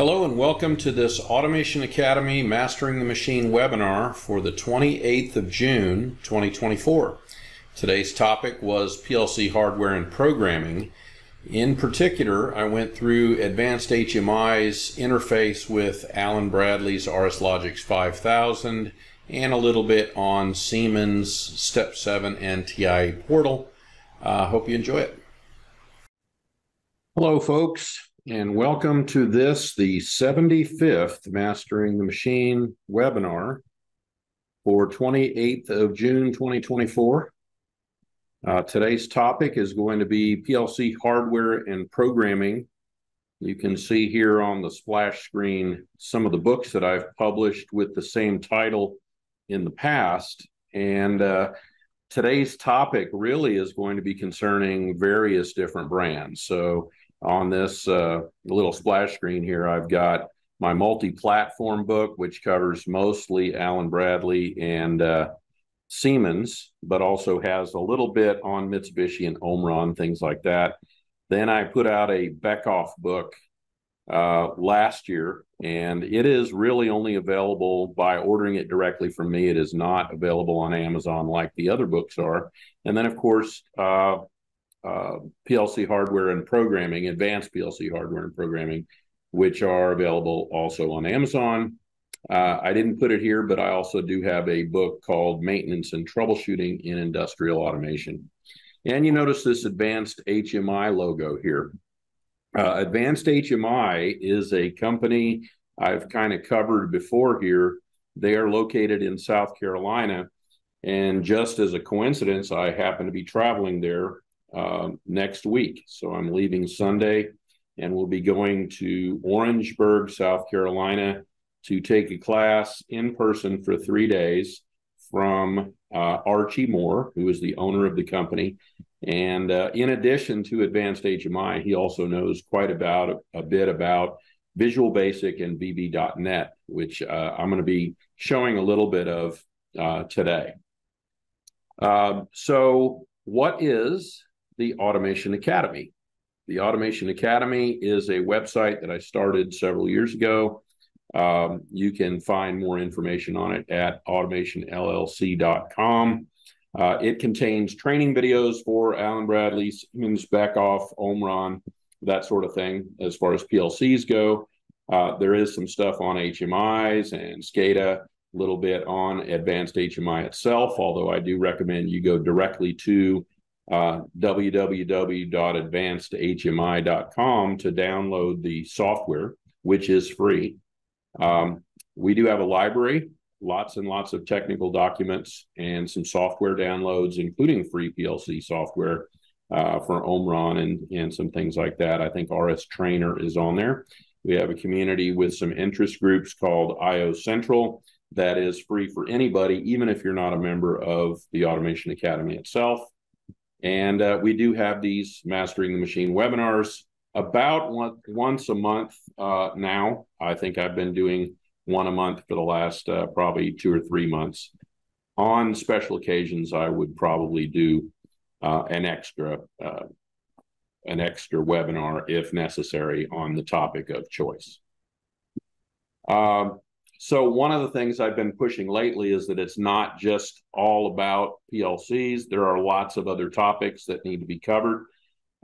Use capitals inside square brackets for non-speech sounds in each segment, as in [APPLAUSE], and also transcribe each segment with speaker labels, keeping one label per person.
Speaker 1: Hello and welcome to this Automation Academy Mastering the Machine webinar for the 28th of June 2024. Today's topic was PLC hardware and programming. In particular, I went through Advanced HMI's interface with Allen Bradley's RS Logix 5000 and a little bit on Siemens Step 7 and TIA Portal. I uh, hope you enjoy it. Hello, folks and welcome to this, the 75th Mastering the Machine webinar for 28th of June 2024. Uh, today's topic is going to be PLC hardware and programming. You can see here on the splash screen some of the books that I've published with the same title in the past. And uh, today's topic really is going to be concerning various different brands. So on this uh, little splash screen here, I've got my multi-platform book, which covers mostly Allen Bradley and uh, Siemens, but also has a little bit on Mitsubishi and Omron, things like that. Then I put out a Beckhoff book uh, last year, and it is really only available by ordering it directly from me. It is not available on Amazon like the other books are. And then, of course, uh, uh, PLC hardware and programming, advanced PLC hardware and programming, which are available also on Amazon. Uh, I didn't put it here, but I also do have a book called Maintenance and Troubleshooting in Industrial Automation. And you notice this advanced HMI logo here. Uh, advanced HMI is a company I've kind of covered before here. They are located in South Carolina. And just as a coincidence, I happen to be traveling there uh, next week. So I'm leaving Sunday and we'll be going to Orangeburg, South Carolina to take a class in person for three days from uh, Archie Moore, who is the owner of the company. And uh, in addition to advanced HMI, he also knows quite about a, bit about Visual Basic and VB.net, which uh, I'm going to be showing a little bit of uh, today. Um, so, what is the Automation Academy. The Automation Academy is a website that I started several years ago. Um, you can find more information on it at automationllc.com. Uh, it contains training videos for Allen Bradley, Siemens, Beckhoff, Omron, that sort of thing, as far as PLCs go. Uh, there is some stuff on HMIs and SCADA, a little bit on advanced HMI itself, although I do recommend you go directly to uh, www.advancedhmi.com to download the software, which is free. Um, we do have a library, lots and lots of technical documents and some software downloads, including free PLC software uh, for Omron and, and some things like that. I think RS Trainer is on there. We have a community with some interest groups called IO Central that is free for anybody, even if you're not a member of the Automation Academy itself. And uh, we do have these Mastering the Machine webinars about one, once a month uh, now. I think I've been doing one a month for the last uh, probably two or three months. On special occasions, I would probably do uh, an extra uh, an extra webinar if necessary on the topic of choice. Um, so one of the things I've been pushing lately is that it's not just all about PLCs. There are lots of other topics that need to be covered.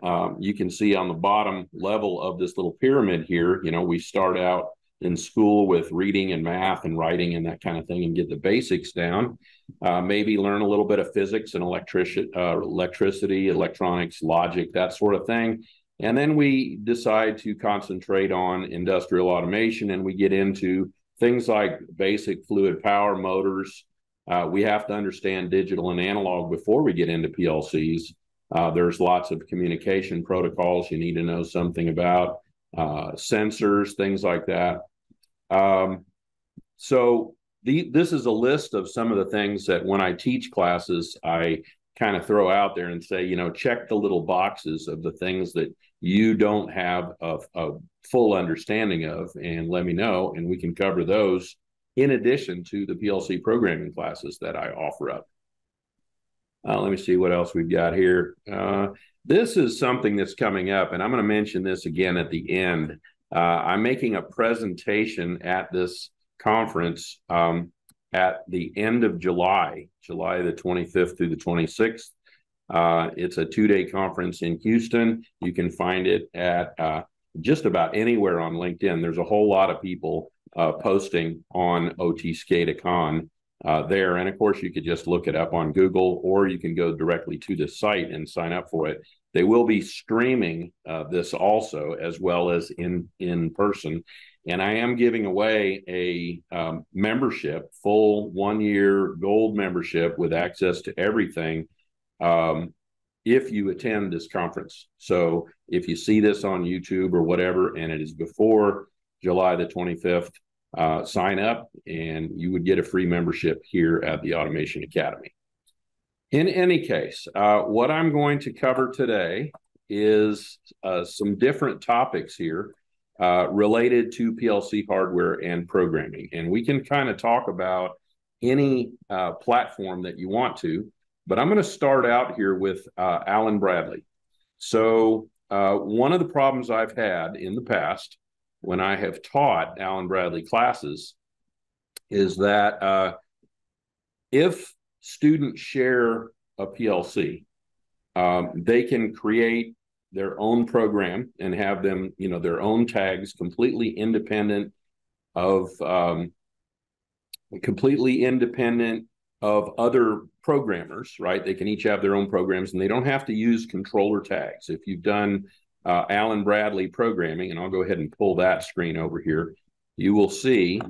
Speaker 1: Um, you can see on the bottom level of this little pyramid here, you know, we start out in school with reading and math and writing and that kind of thing and get the basics down. Uh, maybe learn a little bit of physics and uh, electricity, electronics, logic, that sort of thing. And then we decide to concentrate on industrial automation and we get into things like basic fluid power motors. Uh, we have to understand digital and analog before we get into PLCs. Uh, there's lots of communication protocols you need to know something about, uh, sensors, things like that. Um, so the, this is a list of some of the things that when I teach classes, I kind of throw out there and say, you know, check the little boxes of the things that you don't have a, a full understanding of and let me know and we can cover those in addition to the plc programming classes that i offer up uh, let me see what else we've got here uh, this is something that's coming up and i'm going to mention this again at the end Uh, I'm making a presentation at this conference um, at the end of July, July the 25th through the 26th. Uh, it's a two day conference in Houston. You can find it at uh, just about anywhere on LinkedIn. There's a whole lot of people uh, posting on OT SCADACon uh, there. And of course, you could just look it up on Google or you can go directly to the site and sign up for it. They will be streaming uh, this also, as well as in, in person. And I am giving away a um, membership, full one year gold membership with access to everything um, if you attend this conference. So if you see this on YouTube or whatever, and it is before July the 25th, uh, sign up and you would get a free membership here at the Automation Academy. In any case, uh, what I'm going to cover today is uh, some different topics here uh, related to PLC hardware and programming. And we can kind of talk about any uh, platform that you want to, but I'm going to start out here with uh, Allen Bradley. So, one of the problems I've had in the past when I have taught Allen Bradley classes is that uh, if students share a PLC, um, they can create their own program and have them, you know, their own tags completely independent of um, completely independent of other programmers, right? They can each have their own programs and they don't have to use controller tags. If you've done uh, Allen Bradley programming, and I'll go ahead and pull that screen over here, you will see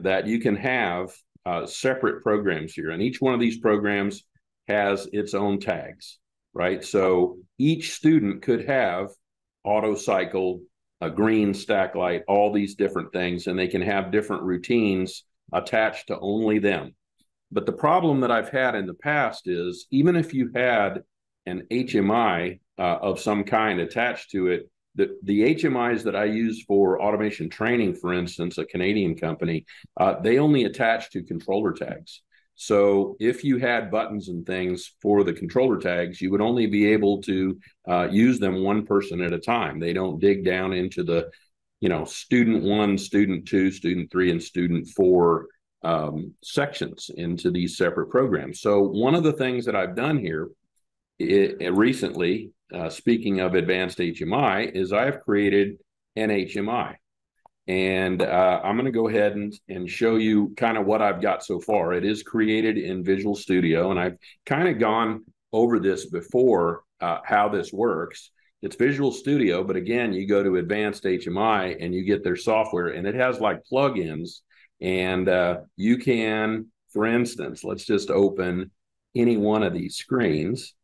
Speaker 1: that you can have uh, separate programs here. And each one of these programs has its own tags, right? So each student could have auto cycle, a green stack light, all these different things, and they can have different routines attached to only them. But the problem that I've had in the past is even if you had an HMI uh, of some kind attached to it. The, the HMIs that I use for automation training, for instance, a Canadian company, uh, they only attach to controller tags. So if you had buttons and things for the controller tags, you would only be able to uh, use them one person at a time. They don't dig down into the, you know, student one, student two, student three, and student four um, sections into these separate programs. So one of the things that I've done here it, recently, uh, speaking of advanced HMI, is I've created an HMI. And uh, I'm going to go ahead and, and show you kind of what I've got so far. It is created in Visual Studio, and I've kind of gone over this before uh, how this works. It's Visual Studio, but again, you go to Advanced HMI and you get their software, and it has like plugins. And uh, you can, for instance, let's just open any one of these screens.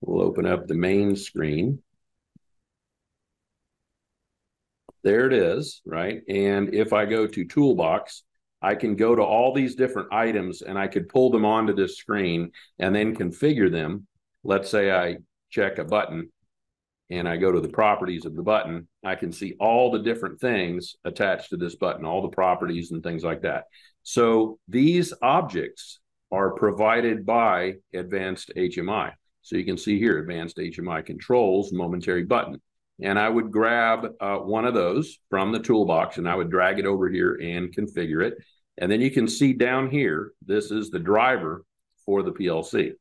Speaker 1: We'll open up the main screen. There it is, right? And if I go to Toolbox, I can go to all these different items and I could pull them onto this screen and then configure them. Let's say I check a button and I go to the properties of the button, I can see all the different things attached to this button, all the properties and things like that. So these objects are provided by Advanced HMI. So you can see here, advanced HMI controls, momentary button. And I would grab uh, one of those from the toolbox and I would drag it over here and configure it. And then you can see down here, this is the driver for the PLC.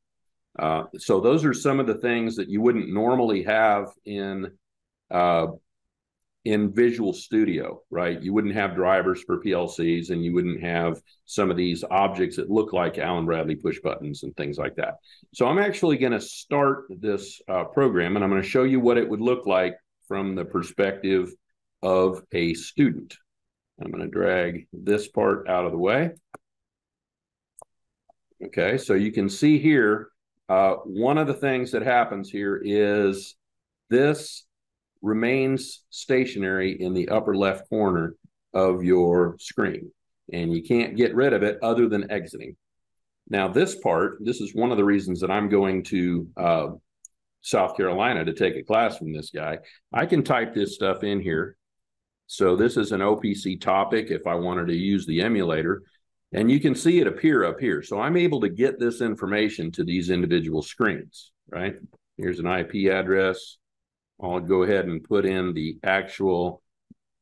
Speaker 1: Uh, so those are some of the things that you wouldn't normally have in uh, in Visual Studio, right? You wouldn't have drivers for PLCs and you wouldn't have some of these objects that look like Allen Bradley push buttons and things like that. So I'm actually going to start this uh, program and I'm going to show you what it would look like from the perspective of a student. I'm going to drag this part out of the way. Okay, so you can see here, uh, one of the things that happens here is this remains stationary in the upper left corner of your screen. And you can't get rid of it other than exiting. Now, this part, this is one of the reasons that I'm going to uh, South Carolina to take a class from this guy. I can type this stuff in here. So this is an OPC topic if I wanted to use the emulator. And you can see it appear up here. So I'm able to get this information to these individual screens, right? Here's an IP address. I'll go ahead and put in the actual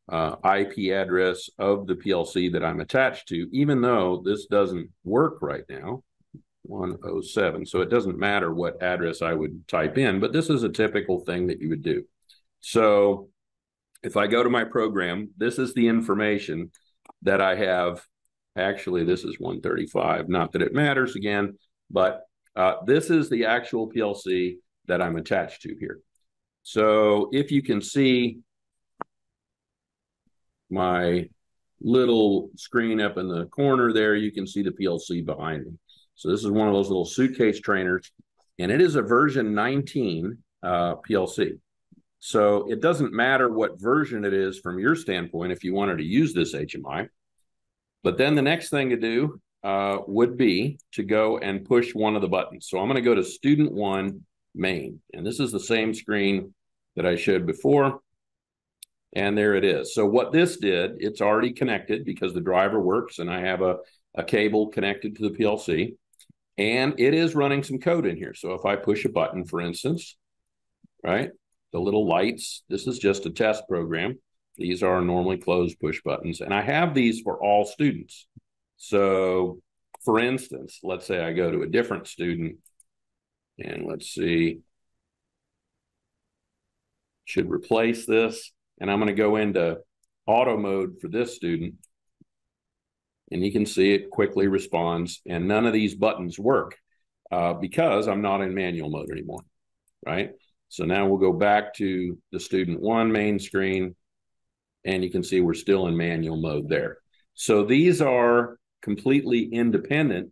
Speaker 1: uh, IP address of the PLC that I'm attached to, even though this doesn't work right now. 107. So it doesn't matter what address I would type in, but this is a typical thing that you would do. So if I go to my program, this is the information that I have. Actually, this is 135. Not that it matters again, but uh, this is the actual PLC that I'm attached to here. So if you can see my little screen up in the corner there, you can see the PLC behind me. So this is one of those little suitcase trainers, and it is a version 19 uh, PLC. So it doesn't matter what version it is from your standpoint if you wanted to use this HMI. But then the next thing to do uh, would be to go and push one of the buttons. So I'm going to go to student one main, and this is the same screen that I showed before. And there it is. So what this did, it's already connected because the driver works and I have a, a cable connected to the PLC and it is running some code in here. So if I push a button, for instance, right, the little lights, this is just a test program. These are normally closed push buttons, and I have these for all students. So for instance, let's say I go to a different student and let's see, should replace this. And I'm going to go into auto mode for this student and you can see it quickly responds and none of these buttons work uh, because I'm not in manual mode anymore, right? So now we'll go back to the student one main screen and you can see we're still in manual mode there. So these are completely independent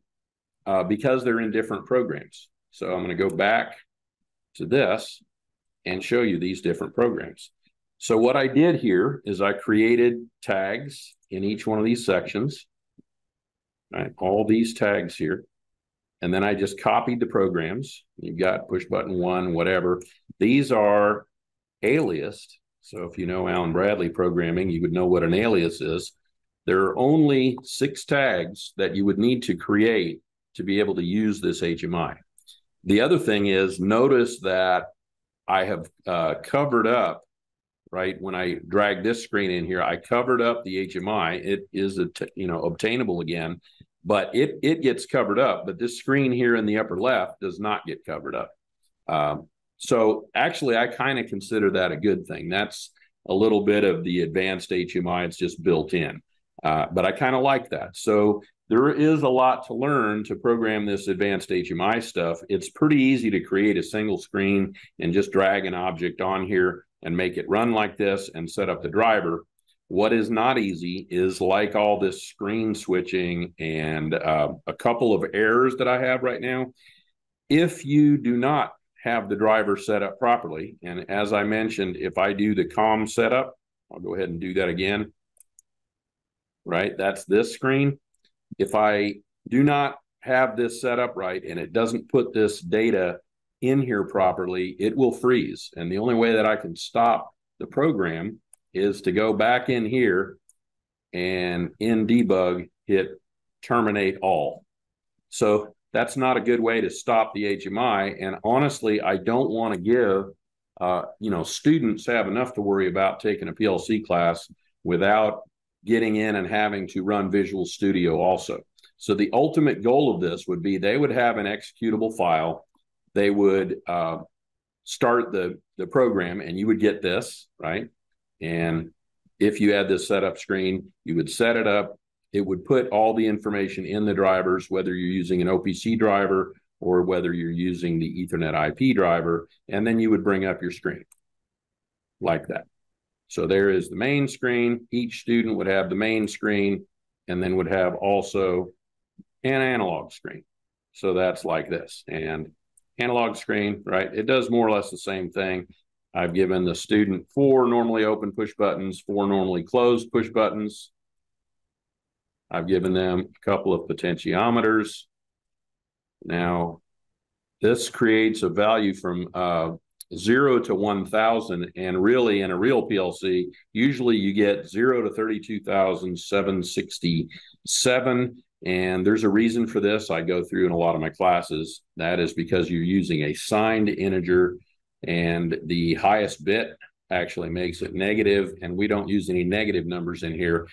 Speaker 1: uh, because they're in different programs. So I'm going to go back to this and show you these different programs. So what I did here is I created tags in each one of these sections right? All these tags here. And then I just copied the programs. You've got push button one, whatever. These are aliased. So if you know Allen Bradley programming, you would know what an alias is. There are only six tags that you would need to create to be able to use this HMI. The other thing is notice that I have uh, covered up, right? When I drag this screen in here, I covered up the HMI. It is, a you know, obtainable again but it it gets covered up. But this screen here in the upper left does not get covered up. Um, so actually, I kind of consider that a good thing. That's a little bit of the advanced HMI. It's just built in, uh, but I kind of like that. So there is a lot to learn to program this advanced HMI stuff. It's pretty easy to create a single screen and just drag an object on here and make it run like this and set up the driver. What is not easy is like all this screen switching and uh, a couple of errors that I have right now. If you do not have the driver set up properly, and as I mentioned, if I do the COM setup, I'll go ahead and do that again. Right, that's this screen. If I do not have this set up right and it doesn't put this data in here properly, it will freeze. And the only way that I can stop the program is to go back in here and in debug hit terminate all. So that's not a good way to stop the HMI. And honestly, I don't want to give, uh, you know, students have enough to worry about taking a PLC class without getting in and having to run Visual Studio also. So the ultimate goal of this would be they would have an executable file. They would uh, start the the program, and you would get this right. And if you had this setup screen, you would set it up. It would put all the information in the drivers, whether you're using an OPC driver or whether you're using the Ethernet IP driver, and then you would bring up your screen like that. So there is the main screen. Each student would have the main screen and then would have also an analog screen. So that's like this. And analog screen, right? It does more or less the same thing. I've given the student four normally open push buttons, four normally closed push buttons. I've given them a couple of potentiometers. Now, this creates a value from uh, zero to 1000. And really, in a real PLC, usually you get zero to 32,767. And there's a reason for this I go through in a lot of my classes. That is because you're using a signed integer and the highest bit actually makes it negative, and we don't use any negative numbers in here.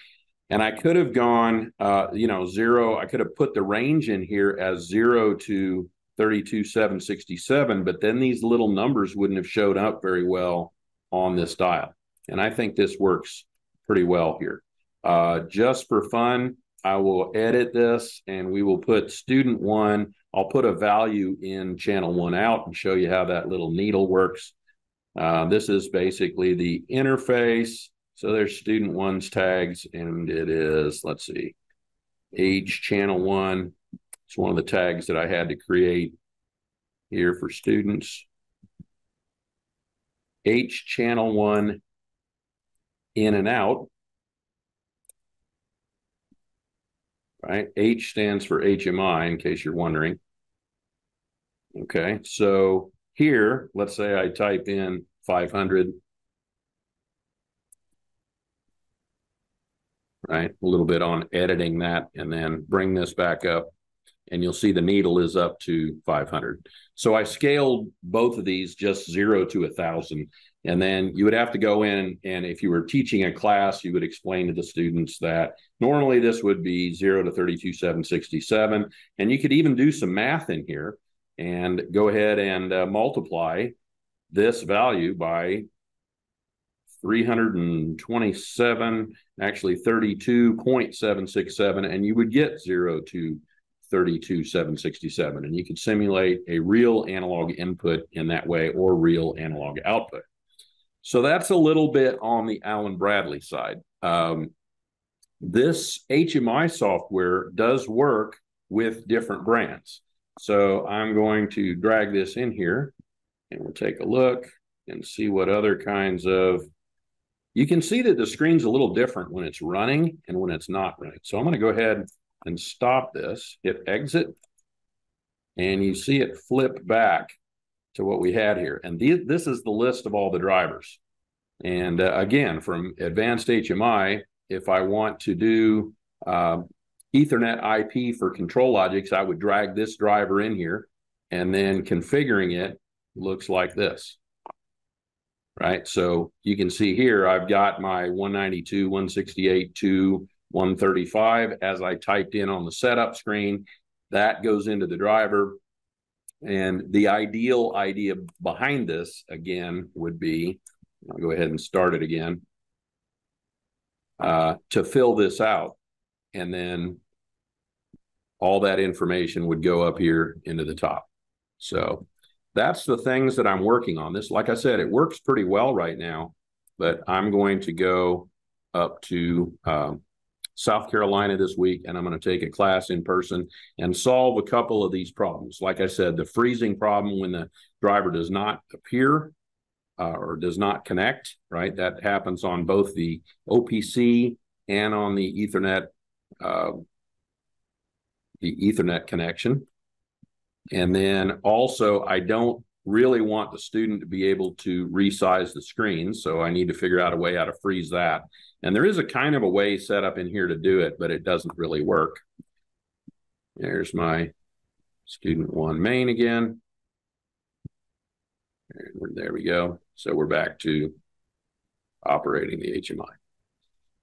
Speaker 1: And I could have gone, uh, you know, zero. I could have put the range in here as zero to 32,767, but then these little numbers wouldn't have showed up very well on this dial. And I think this works pretty well here. Uh, just for fun, I will edit this and we will put student one. I'll put a value in channel one out and show you how that little needle works. Uh, this is basically the interface. So there's student one's tags and it is, let's see, H channel one. It's one of the tags that I had to create here for students. H channel one in and out. Right? H stands for HMI in case you're wondering. Okay, so here, let's say I type in 500. Right, a little bit on editing that and then bring this back up and you'll see the needle is up to 500. So I scaled both of these just zero to a thousand. And then you would have to go in and if you were teaching a class, you would explain to the students that normally this would be zero to 32,767. And you could even do some math in here and go ahead and uh, multiply this value by 327, actually 32.767, and you would get zero to 32767. And you could simulate a real analog input in that way or real analog output. So that's a little bit on the Allen Bradley side. Um, this HMI software does work with different brands. So I'm going to drag this in here and we'll take a look and see what other kinds of, you can see that the screen's a little different when it's running and when it's not running. So I'm going to go ahead and stop this, hit exit, and you see it flip back to what we had here. And this is the list of all the drivers. And uh, again, from advanced HMI, if I want to do uh, Ethernet IP for ControlLogix, I would drag this driver in here and then configuring it looks like this. Right. So you can see here, I've got my 192, 168, 2, 135 as I typed in on the setup screen. That goes into the driver. And the ideal idea behind this, again, would be I'll go ahead and start it again uh, to fill this out. And then all that information would go up here into the top. So that's the things that I'm working on. This, like I said, it works pretty well right now, but I'm going to go up to um, South Carolina this week, and I'm going to take a class in person and solve a couple of these problems. Like I said, the freezing problem when the driver does not appear uh, or does not connect, right? That happens on both the OPC and on the Ethernet uh, the Ethernet connection. And then also, I don't really want the student to be able to resize the screen. So I need to figure out a way how to freeze that. And there is a kind of a way set up in here to do it, but it doesn't really work. There's my student one main again. And there we go. So we're back to operating the HMI.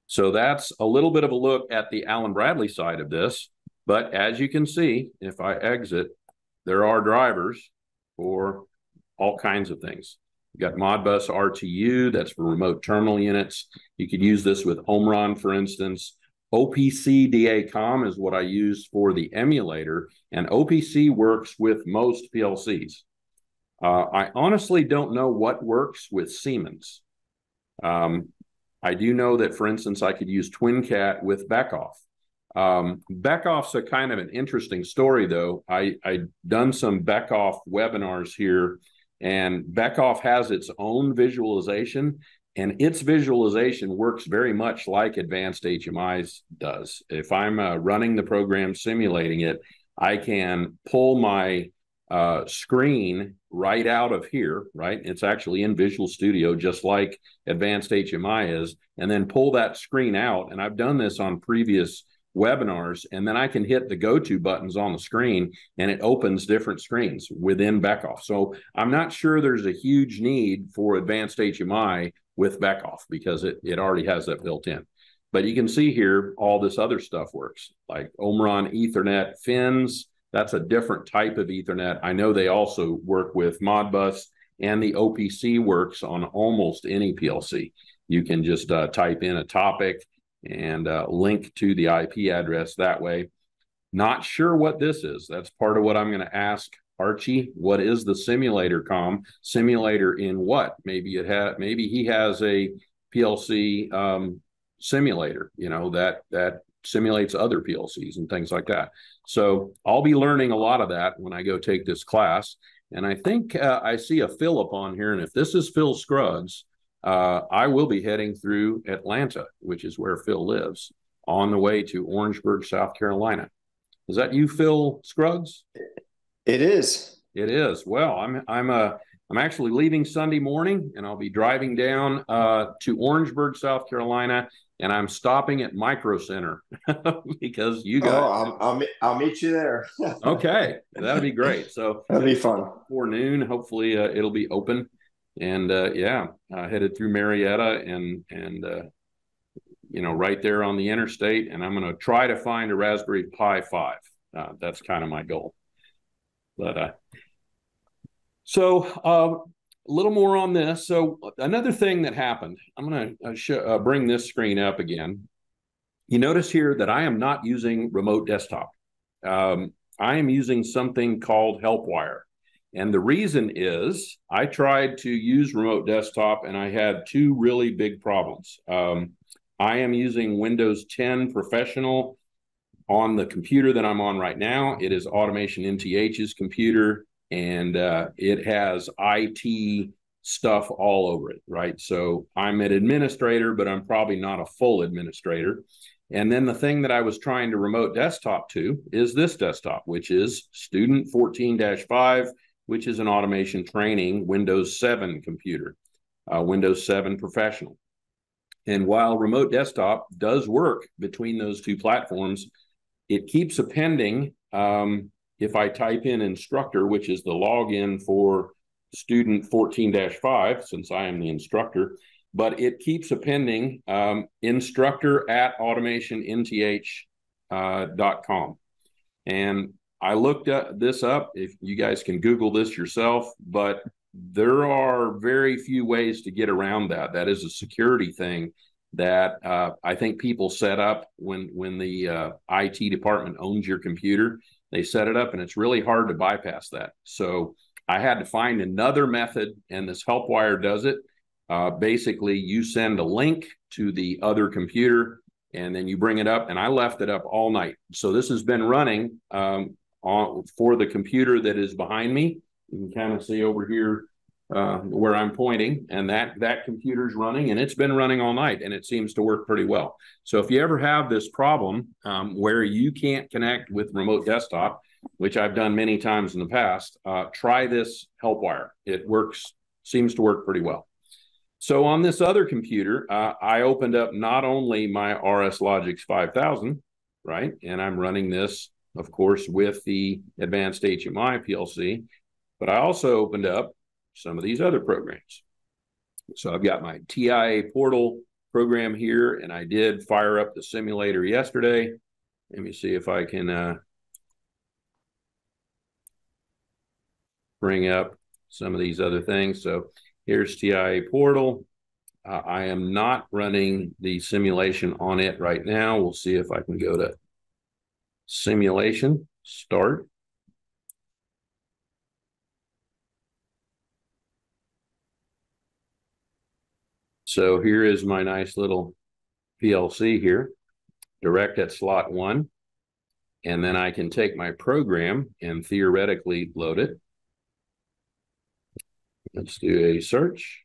Speaker 1: So that's a little bit of a look at the Allen Bradley side of this. But as you can see, if I exit, there are drivers for all kinds of things. You got Modbus RTU, that's for remote terminal units. You could use this with Omron, for instance. OPC DA-COM is what I use for the emulator, and OPC works with most PLCs. Uh, I honestly don't know what works with Siemens. Um, I do know that, for instance, I could use TwinCat with Beckhoff. Um, Beckhoff's a kind of an interesting story, though. I I done some Beckhoff webinars here, and Beckhoff has its own visualization, and its visualization works very much like Advanced HMI's does. If I'm uh, running the program simulating it, I can pull my uh, screen right out of here, right? It's actually in Visual Studio, just like Advanced HMI is, and then pull that screen out. And I've done this on previous webinars, and then I can hit the go to buttons on the screen and it opens different screens within Beckhoff. So I'm not sure there's a huge need for advanced HMI with Beckhoff because it, it already has that built in. But you can see here all this other stuff works like Omron Ethernet FINS. That's a different type of Ethernet. I know they also work with Modbus and the OPC works on almost any PLC. You can just uh, type in a topic and uh, link to the IP address that way. Not sure what this is. That's part of what I'm going to ask Archie. What is the simulator com? Simulator in what? Maybe it had. Maybe he has a PLC um, simulator. You know that that simulates other PLCs and things like that. So I'll be learning a lot of that when I go take this class. And I think uh, I see a Philip on here. And if this is Phil Scruggs, uh, I will be heading through Atlanta, which is where Phil lives, on the way to Orangeburg, South Carolina. Is that you, Phil Scruggs?
Speaker 2: It is.
Speaker 1: It is. Well, I'm I'm uh I'm actually leaving Sunday morning, and I'll be driving down uh, to Orangeburg, South Carolina, and I'm stopping at Micro Center [LAUGHS] because you got.
Speaker 2: Oh, I'll, I'll, I'll meet you there. [LAUGHS]
Speaker 1: okay, that'll be great. So
Speaker 2: that'll be fun.
Speaker 1: For noon, hopefully uh, it'll be open, and uh, yeah, headed through Marietta and and uh, you know right there on the interstate, and I'm going to try to find a Raspberry Pi five. Uh, that's kind of my goal. But uh, so uh, a little more on this. So another thing that happened, I'm going to uh, sh- uh, bring this screen up again. You notice here that I am not using remote desktop. Um, I am using something called HelpWire. And the reason is I tried to use remote desktop and I had two really big problems. Um, I am using Windows 10 Professional on the computer that I'm on right now. It is Automation NTH's computer and uh, it has IT stuff all over it, right? So I'm an administrator, but I'm probably not a full administrator. And then the thing that I was trying to remote desktop to is this desktop, which is Student 14 5, which is an automation training Windows 7 computer, uh, Windows 7 professional. And while remote desktop does work between those two platforms, it keeps appending um, if I type in instructor, which is the login for student 14-5, since I am the instructor, but it keeps appending um, instructor at automationnth.com. Uh, and I looked at this up. If you guys can Google this yourself, but there are very few ways to get around that. That is a security thing that uh, I think people set up when when the uh, IT department owns your computer. They set it up, and it's really hard to bypass that. So I had to find another method, and this HelpWire does it. Uh, basically, you send a link to the other computer, and then you bring it up. And I left it up all night. So this has been running um, on for the computer that is behind me. You can kind of see over here uh, where I'm pointing, and that that computer's running, and it's been running all night, and it seems to work pretty well. So if you ever have this problem um, where you can't connect with remote desktop, which I've done many times in the past, uh, try this HelpWire. It works, seems to work pretty well. So on this other computer, uh, I opened up not only my RS Logix 5000, right, and I'm running this, of course, with the Advanced HMI PLC, but I also opened up some of these other programs. So I've got my TIA portal program here, and I did fire up the simulator yesterday. Let me see if I can uh, bring up some of these other things. So here's TIA portal. Uh, I am not running the simulation on it right now. We'll see if I can go to simulation, start. So here is my nice little PLC here, direct at slot one. And then I can take my program and theoretically load it. Let's do a search.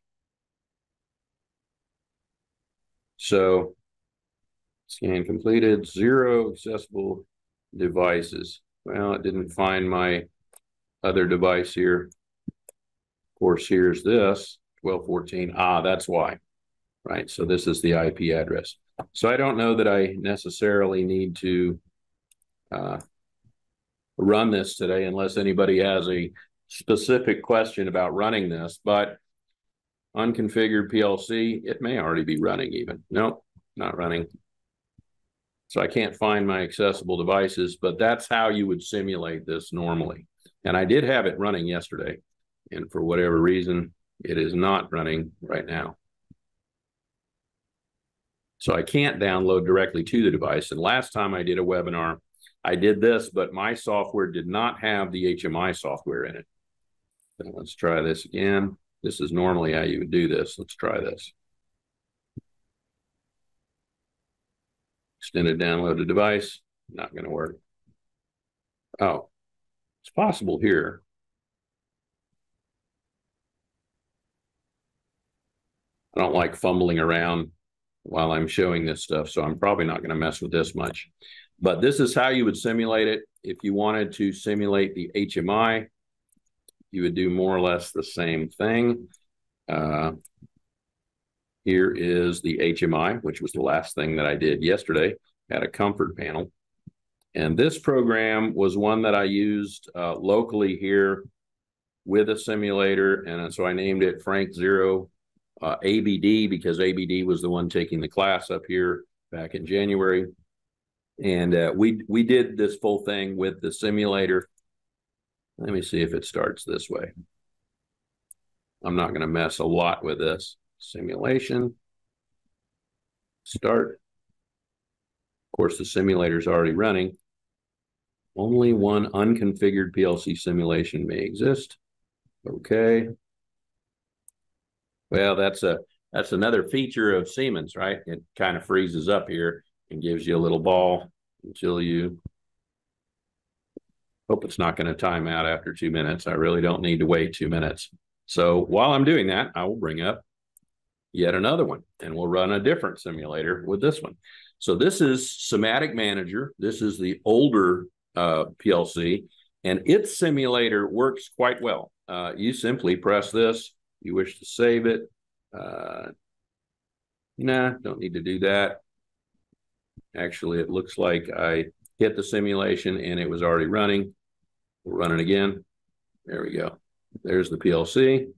Speaker 1: So scan completed, zero accessible devices. Well, it didn't find my other device here. Of course, here's this, 1214. Ah, that's why right? So this is the IP address. So I don't know that I necessarily need to uh, run this today unless anybody has a specific question about running this, but unconfigured PLC, it may already be running even. Nope, not running. So I can't find my accessible devices, but that's how you would simulate this normally. And I did have it running yesterday. And for whatever reason, it is not running right now. So I can't download directly to the device. And last time I did a webinar, I did this, but my software did not have the HMI software in it. So let's try this again. This is normally how you would do this. Let's try this. Extended download to device, not going to work. Oh, it's possible here. I don't like fumbling around while I'm showing this stuff, so I'm probably not going to mess with this much. But this is how you would simulate it. If you wanted to simulate the HMI, you would do more or less the same thing. Uh, here is the HMI, which was the last thing that I did yesterday at a comfort panel. And this program was one that I used uh, locally here with a simulator. And so I named it Frank Zero uh, ABD because ABD was the one taking the class up here back in January. And uh, we we did this full thing with the simulator. Let me see if it starts this way. I'm not going to mess a lot with this. Simulation. Start. Of course, the simulator is already running. Only one unconfigured PLC simulation may exist. Okay. Well, that's a that's another feature of Siemens, right? It kind of freezes up here and gives you a little ball until you hope it's not going to time out after two minutes. I really don't need to wait two minutes. So while I'm doing that, I will bring up yet another one and we'll run a different simulator with this one. So this is Simatic Manager. This is the older uh, PLC and its simulator works quite well. Uh, you simply press this, you wish to save it. Uh, nah, don't need to do that. Actually, it looks like I hit the simulation and it was already running. We'll run it again. There we go. There's the PLC.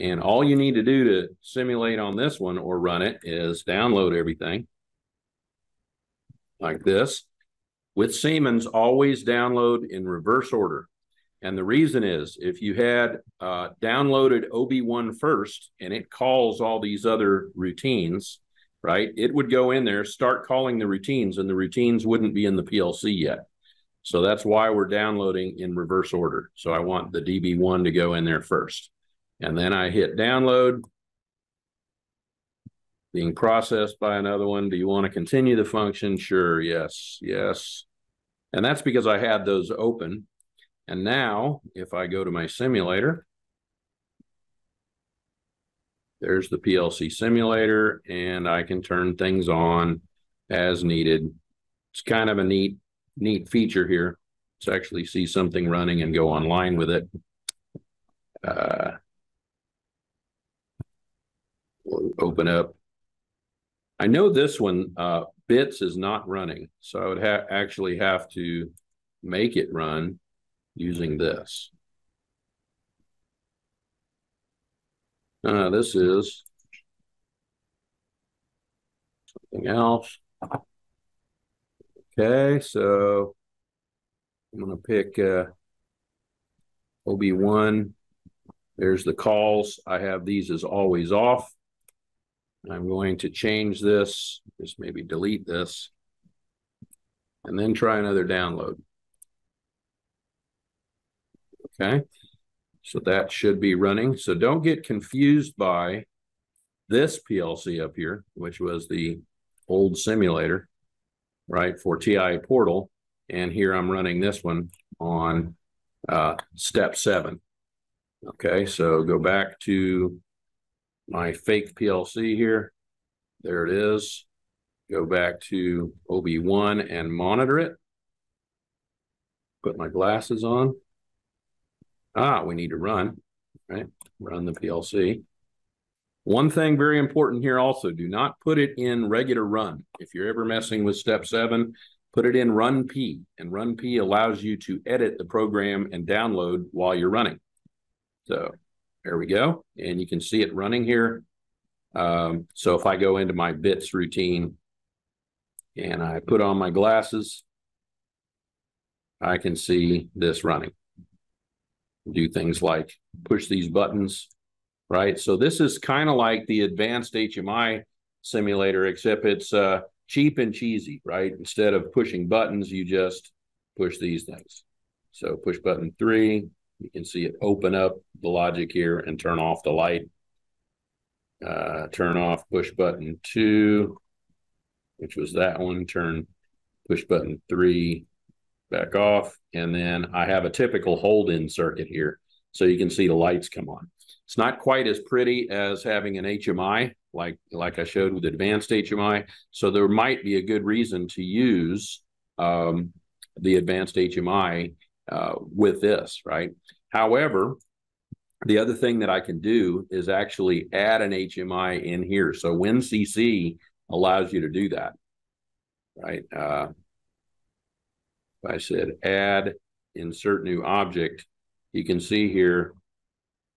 Speaker 1: And all you need to do to simulate on this one or run it is download everything like this. With Siemens, always download in reverse order. And the reason is if you had uh, downloaded OB1 first and it calls all these other routines, right? It would go in there, start calling the routines, and the routines wouldn't be in the PLC yet. So that's why we're downloading in reverse order. So I want the DB1 to go in there first. And then I hit download, being processed by another one. Do you want to continue the function? Sure, yes, yes. And that's because I had those open. And now if I go to my simulator, there's the PLC simulator and I can turn things on as needed. It's kind of a neat, neat feature here to actually see something running and go online with it. Uh, open up. I know this one, uh, bits is not running, so I would ha actually have to make it run using this. Uh, this is something else. Okay, so I'm going to pick uh, OB1. There's the calls. I have these as always off. I'm going to change this, just maybe delete this, and then try another download. Okay. So that should be running. So don't get confused by this PLC up here, which was the old simulator, right, for TIA Portal. And here I'm running this one on uh, step seven. Okay, so go back to my fake PLC here. There it is. Go back to OB1 and monitor it. Put my glasses on. Ah, we need to run, right? Run the PLC. One thing very important here also, do not put it in regular run. If you're ever messing with step seven, put it in run P and run P allows you to edit the program and download while you're running. So there we go. And you can see it running here. Um, so if I go into my bits routine and I put on my glasses, I can see this running. Do things like push these buttons, right? So this is kind of like the advanced HMI simulator, except it's uh, cheap and cheesy, right? Instead of pushing buttons, you just push these things. So push button three, you can see it open up the logic here and turn off the light. Uh, turn off push button two, which was that one. Turn push button three back off. And then I have a typical hold in circuit here. So you can see the lights come on. It's not quite as pretty as having an HMI, like, like I showed with advanced HMI. So there might be a good reason to use um, the advanced HMI uh, with this, right? However, the other thing that I can do is actually add an HMI in here. So WinCC allows you to do that, right? Uh, I said add, insert new object, you can see here,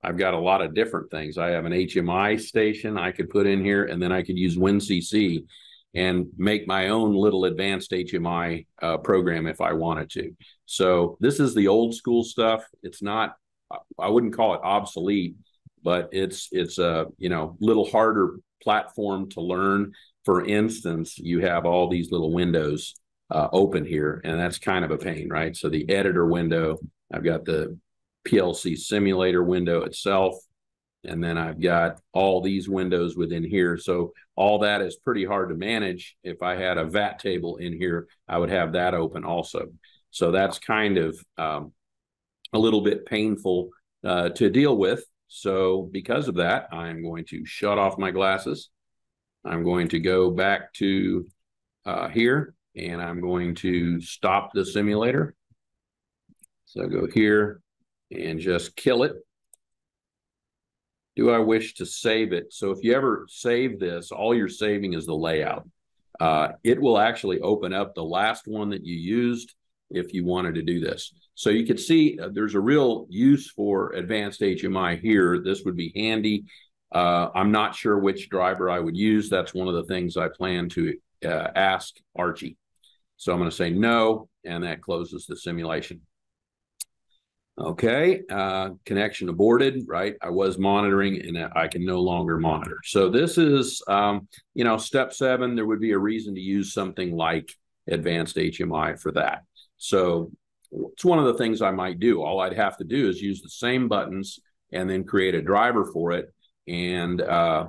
Speaker 1: I've got a lot of different things. I have an HMI station I could put in here, and then I could use WinCC and make my own little advanced HMI uh, program if I wanted to. So this is the old school stuff. It's not, I wouldn't call it obsolete, but it's it's a you know little harder platform to learn. For instance, you have all these little windows uh, open here, and that's kind of a pain, right? So the editor window, I've got the PLC simulator window itself, and then I've got all these windows within here. So all that is pretty hard to manage. If I had a VAT table in here, I would have that open also. So that's kind of um, a little bit painful uh, to deal with. So because of that, I'm going to shut off my glasses. I'm going to go back to uh, here and I'm going to stop the simulator. So go here and just kill it do I wish to save it? So if you ever save this, all you're saving is the layout. Uh, it will actually open up the last one that you used if you wanted to do this. So you can see uh, there's a real use for advanced HMI here. This would be handy. Uh, I'm not sure which driver I would use. That's one of the things I plan to uh, ask Archie. So I'm going to say no, and that closes the simulation. Okay, uh, connection aborted, right? I was monitoring and I can no longer monitor. So this is, um, you know, step seven, there would be a reason to use something like advanced HMI for that. So it's one of the things I might do. All I'd have to do is use the same buttons and then create a driver for it. And uh,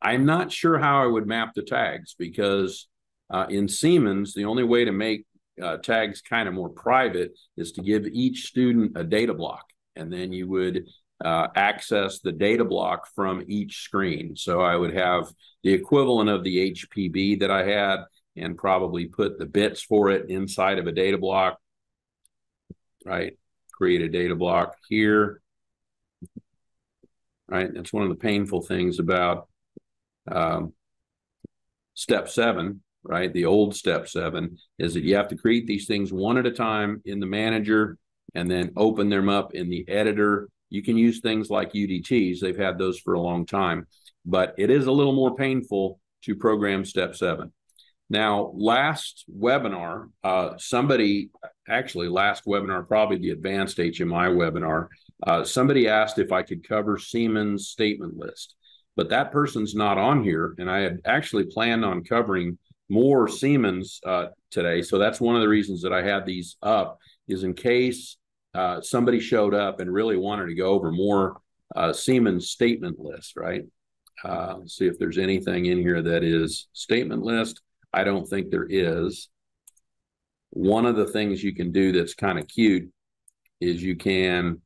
Speaker 1: I'm not sure how I would map the tags because uh, in Siemens, the only way to make uh, tags kind of more private is to give each student a data block. And then you would uh, access the data block from each screen. So I would have the equivalent of the HPB that I had and probably put the bits for it inside of a data block, right? Create a data block here, right? That's one of the painful things about um, step seven right? The old step seven is that you have to create these things one at a time in the manager and then open them up in the editor. You can use things like UDTs, they've had those for a long time, but it is a little more painful to program step seven. Now, last webinar, uh, somebody actually, last webinar, probably the advanced HMI webinar, uh, somebody asked if I could cover Siemens statement list, but that person's not on here. And I had actually planned on covering more Siemens uh, today. So that's one of the reasons that I had these up is in case uh, somebody showed up and really wanted to go over more uh, Siemens statement list, right? Uh, see if there's anything in here that is statement list. I don't think there is. One of the things you can do that's kind of cute is you can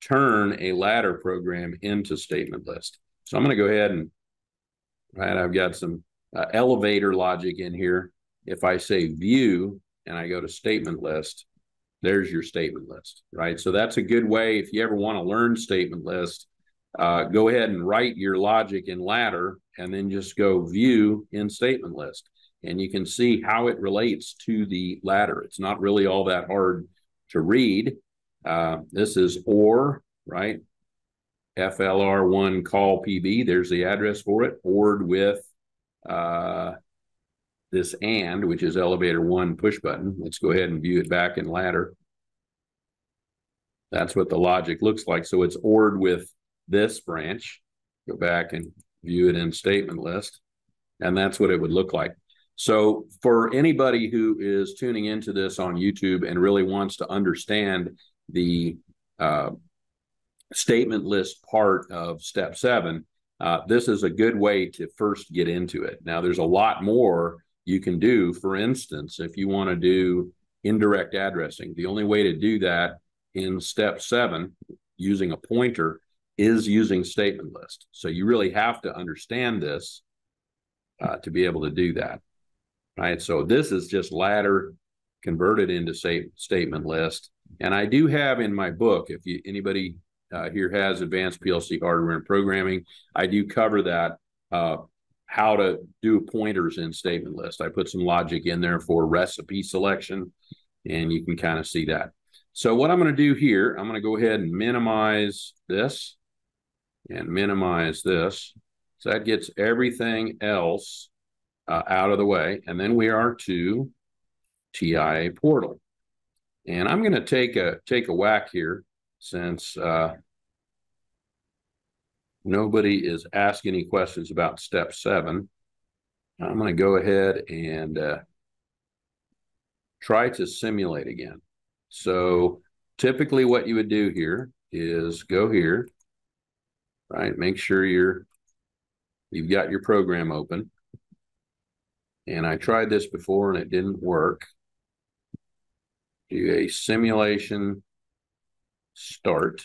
Speaker 1: turn a ladder program into statement list. So I'm going to go ahead and, right, I've got some uh, elevator logic in here. If I say view and I go to statement list, there's your statement list, right? So that's a good way if you ever want to learn statement list. uh, go ahead and write your logic in ladder and then just go view in statement list. And you can see how it relates to the ladder. It's not really all that hard to read. Uh, this is OR, right? FLR1 call PB. There's the address for it, ORed with uh, this AND, which is elevator one push button. Let's go ahead and view it back in ladder. That's what the logic looks like. So it's ORed with this branch. Go back and view it in statement list. And that's what it would look like. So for anybody who is tuning into this on YouTube and really wants to understand the uh, statement list part of step seven, uh, this is a good way to first get into it. Now, there's a lot more you can do. For instance, if you want to do indirect addressing, the only way to do that in step seven using a pointer is using statement list. So you really have to understand this uh, to be able to do that. Right. So this is just ladder converted into statement list. And I do have in my book, if you anybody uh, here has advanced PLC hardware and programming, I do cover that uh, how to do pointers in statement list. I put some logic in there for recipe selection, and you can kind of see that. So what I'm going to do here, I'm going to go ahead and minimize this and minimize this. So that gets everything else uh, out of the way. And then we are to TIA portal. And I'm going to take a take a whack here since uh, nobody is asking any questions about step seven. I'm going to go ahead and uh, try to simulate again. So typically what you would do here is go here, right? Make sure you're, you've got your program open. And I tried this before and it didn't work. Do a simulation start.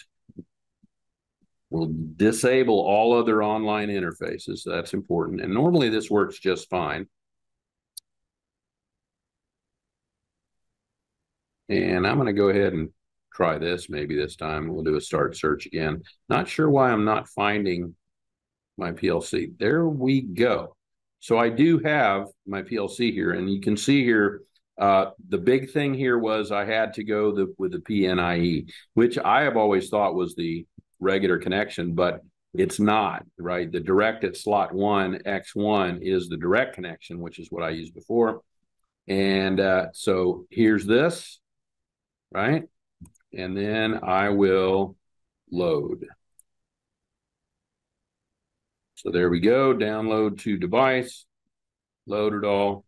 Speaker 1: We'll disable all other online interfaces. That's important. And normally this works just fine. And I'm going to go ahead and try this maybe this time. We'll do a start search again. Not sure why I'm not finding my PLC. There we go. So I do have my PLC here, and you can see here, uh, the big thing here was I had to go the, with the PNIE, which I have always thought was the regular connection, but it's not, right? The direct at slot one, X1 is the direct connection, which is what I used before. And uh, so here's this right? And then I will load. So there we go, download to device, load it all.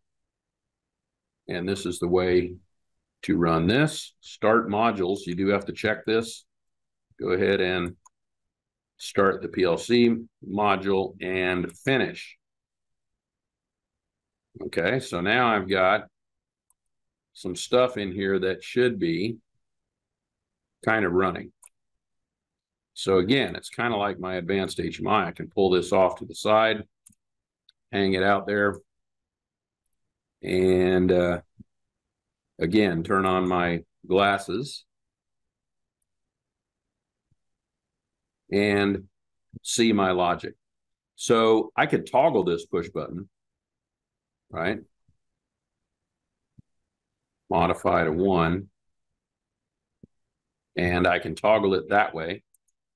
Speaker 1: And this is the way to run this. Start modules, you do have to check this. Go ahead and start the PLC module and finish. Okay, so now I've got some stuff in here that should be kind of running. So again, it's kind of like my advanced HMI. I can pull this off to the side, hang it out there, and uh, again, turn on my glasses and see my logic. So I could toggle this push button, right? modify to one, and I can toggle it that way.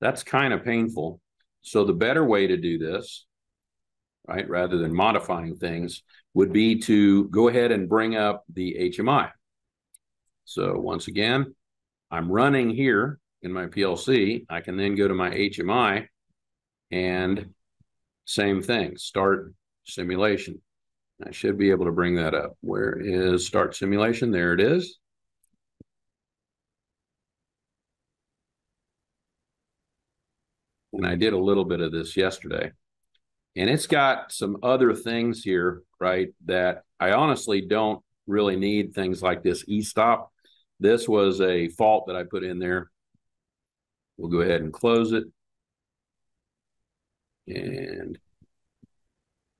Speaker 1: That's kind of painful. So the better way to do this, right, rather than modifying things, would be to go ahead and bring up the HMI. So once again, I'm running here in my PLC. I can then go to my HMI and same thing, start simulation. I should be able to bring that up. Where is start simulation? There it is. And I did a little bit of this yesterday. And it's got some other things here, right, that I honestly don't really need things like this e-stop. This was a fault that I put in there. We'll go ahead and close it. And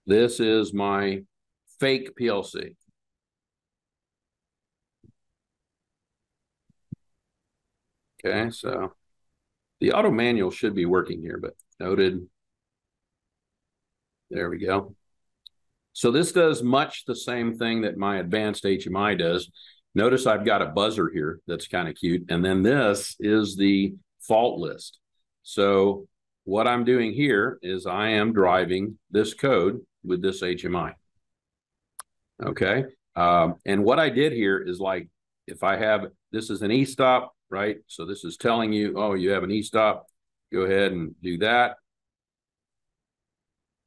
Speaker 1: this is my fake PLC. Okay, so the auto manual should be working here, but noted. There we go. So this does much the same thing that my advanced HMI does. Notice I've got a buzzer here that's kind of cute. And then this is the fault list. So what I'm doing here is I am driving this code with this HMI. Okay. Um, and what I did here is like, if I have, this is an e-stop, right? So this is telling you, oh, you have an e-stop. Go ahead and do that.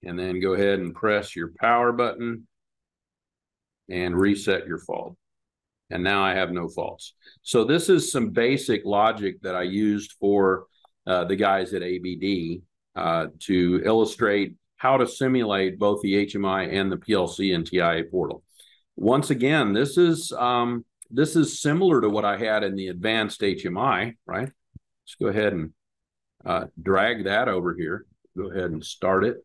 Speaker 1: And then go ahead and press your power button and reset your fault. And now I have no faults. So this is some basic logic that I used for uh, the guys at ABD uh, to illustrate how to simulate both the HMI and the PLC and TIA portal. Once again, this is um, this is similar to what I had in the advanced HMI, right? Let's go ahead and uh, drag that over here. Go ahead and start it.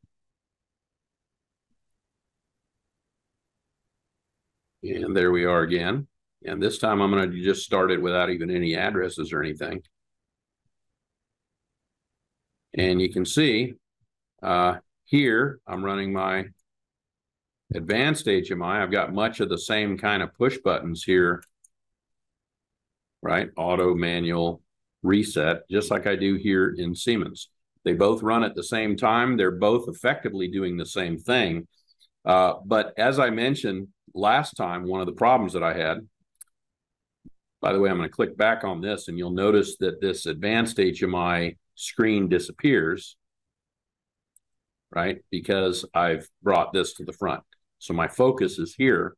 Speaker 1: And there we are again. And this time I'm going to just start it without even any addresses or anything. And you can see uh, here, I'm running my advanced HMI. I've got much of the same kind of push buttons here, right? Auto, manual, reset, just like I do here in Siemens. They both run at the same time. They're both effectively doing the same thing. Uh, but as I mentioned last time, one of the problems that I had, by the way, I'm going to click back on this and you'll notice that this advanced HMI screen disappears, right? Because I've brought this to the front. So my focus is here,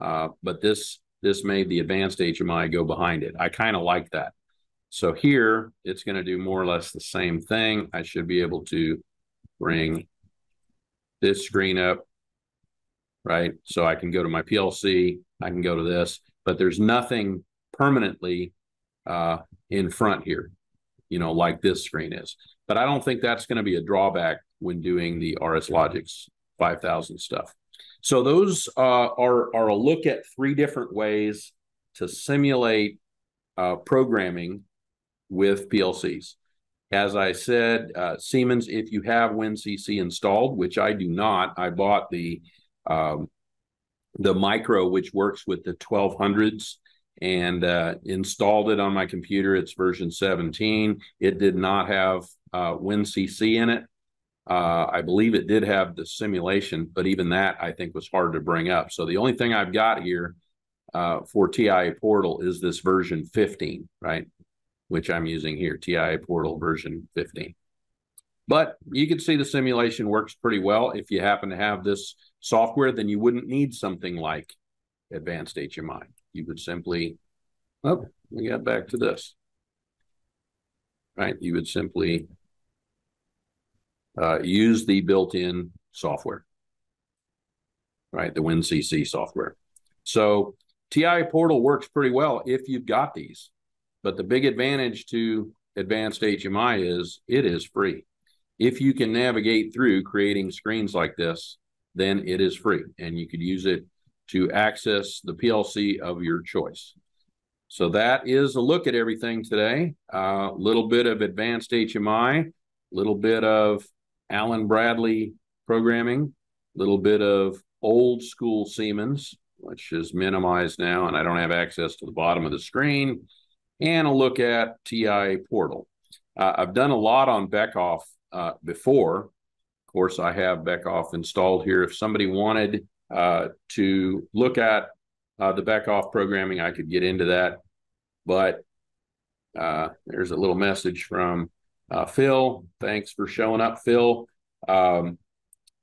Speaker 1: uh, but this this made the advanced HMI go behind it. I kind of like that. So here, it's going to do more or less the same thing. I should be able to bring this screen up, right? So I can go to my PLC, I can go to this, but there's nothing permanently uh, in front here you know, like this screen is. But I don't think that's going to be a drawback when doing the RS Logix 5000 stuff. So those uh, are, are a look at three different ways to simulate uh, programming with PLCs. As I said, uh, Siemens, if you have WinCC installed, which I do not, I bought the um, the micro, which works with the 1200s and uh, installed it on my computer. It's version 17. It did not have uh, WinCC in it. Uh, I believe it did have the simulation, but even that I think was hard to bring up. So the only thing I've got here uh, for TIA Portal is this version 15, right? Which I'm using here, TIA Portal version 15. But you can see the simulation works pretty well. If you happen to have this software, then you wouldn't need something like advanced HMI you would simply, oh, we got back to this, right? You would simply uh, use the built-in software, right? The WinCC software. So TIA Portal works pretty well if you've got these. But the big advantage to advanced HMI is it is free. If you can navigate through creating screens like this, then it is free and you could use it to access the PLC of your choice. So that is a look at everything today. A uh, little bit of advanced HMI, a little bit of Allen Bradley programming, a little bit of old school Siemens, which is minimized now, and I don't have access to the bottom of the screen, and a look at TIA Portal. Uh, I've done a lot on Beckhoff uh, before. Course, I have Beckhoff installed here. If somebody wanted uh, to look at uh, the Beckhoff programming. I could get into that, but uh, there's a little message from uh, Phil. Thanks for showing up, Phil. Um,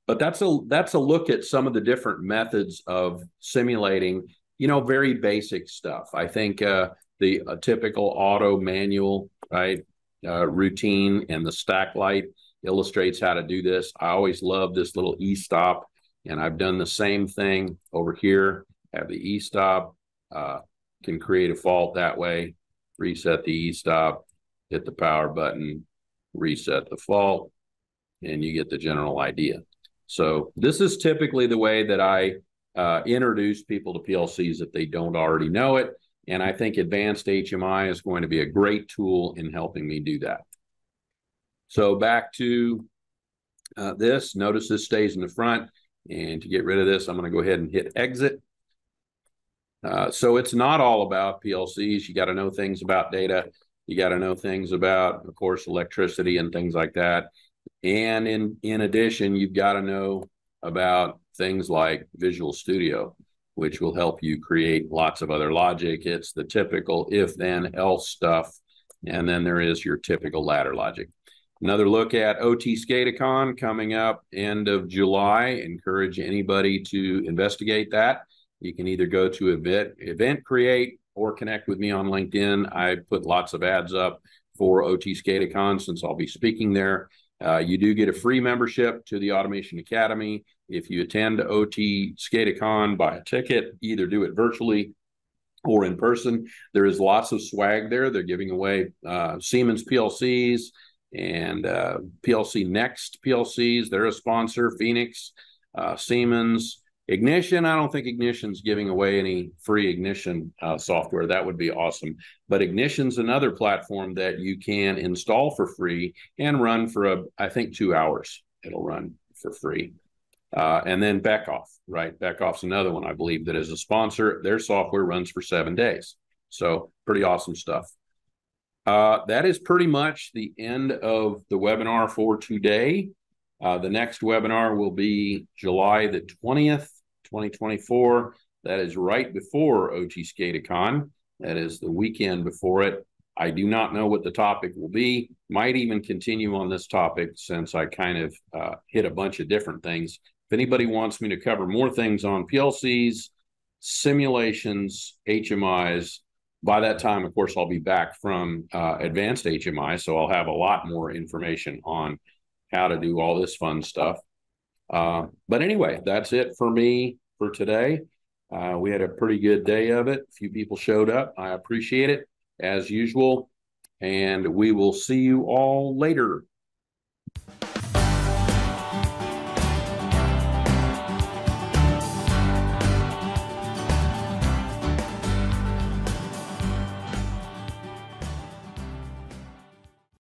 Speaker 1: but that's a that's a look at some of the different methods of simulating. You know, very basic stuff. I think uh, the typical auto manual right uh, routine and the stack light illustrates how to do this. I always love this little e-stop and I've done the same thing over here. Have the e-stop, uh, can create a fault that way, reset the e-stop, hit the power button, reset the fault, and you get the general idea. So this is typically the way that I uh, introduce people to PLCs if they don't already know it. And I think advanced HMI is going to be a great tool in helping me do that. So back to uh, this, notice this stays in the front. And to get rid of this, I'm going to go ahead and hit exit. Uh, so it's not all about PLCs. You got to know things about data. You got to know things about, of course, electricity and things like that. And in in addition, you've got to know about things like Visual Studio, which will help you create lots of other logic. It's the typical if then else stuff. And then there is your typical ladder logic. Another look at OT SCADACON coming up end of July. Encourage anybody to investigate that. You can either go to event, event create or connect with me on LinkedIn. I put lots of ads up for OT SCADACON since I'll be speaking there. Uh, you do get a free membership to the Automation Academy. If you attend OT SCADACON, buy a ticket, either do it virtually or in person. There is lots of swag there. They're giving away uh, Siemens PLCs, and uh, PLC Next PLCs. They're a sponsor. Phoenix, uh, Siemens, Ignition. I don't think Ignition's giving away any free Ignition uh, software. That would be awesome. But Ignition's another platform that you can install for free and run for a, I think two hours. It'll run for free. Uh, and then Beckhoff, right? Beckhoff's another one I believe that is a sponsor. Their software runs for seven days. So pretty awesome stuff. Uh, that is pretty much the end of the webinar for today. Uh, the next webinar will be July the 20th, 2024. That is right before OT SCADACON. That is the weekend before it. I do not know what the topic will be. Might even continue on this topic since I kind of uh, hit a bunch of different things. If anybody wants me to cover more things on PLCs, simulations, HMIs, by that time, of course, I'll be back from uh, advanced HMI, so I'll have a lot more information on how to do all this fun stuff. Uh, but anyway, that's it for me for today. Uh, we had a pretty good day of it. A few people showed up. I appreciate it as usual. And we will see you all later.